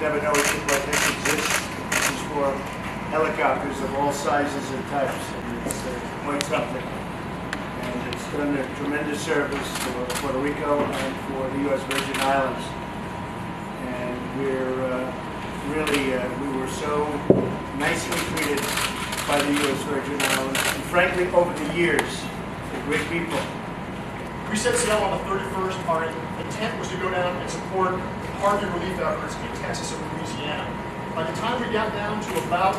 would never know a ship like this exists. This is for helicopters of all sizes and types, and it's uh, quite something. And it's done a tremendous service for Puerto Rico and for the U.S. Virgin Islands. And we're uh, really, uh, we were so nicely treated by the U.S. Virgin Islands. And frankly, over the years, they're great people. We set sail on the 31st, our intent was to go down and support Harvey relief efforts in Texas and Louisiana. By the time we got down to about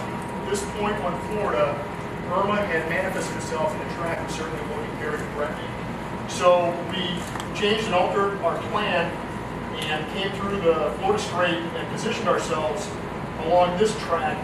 this point on Florida, Irma had manifested itself in a track that certainly looking very threatening. So we changed and altered our plan and came through the Florida Strait and positioned ourselves along this track